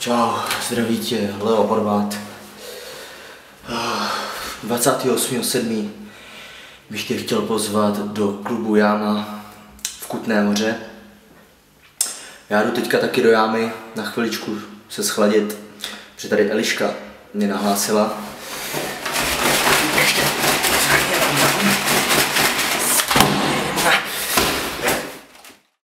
Čau, zdraví tě, Leo Horvát. Ah, 28.7. bych tě chtěl pozvat do klubu Jáma v Kutné hoře. Já jdu teďka taky do jámy na chviličku se schladit, protože tady Eliška mě nahlásila,